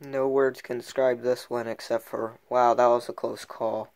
No words can describe this one except for, wow, that was a close call.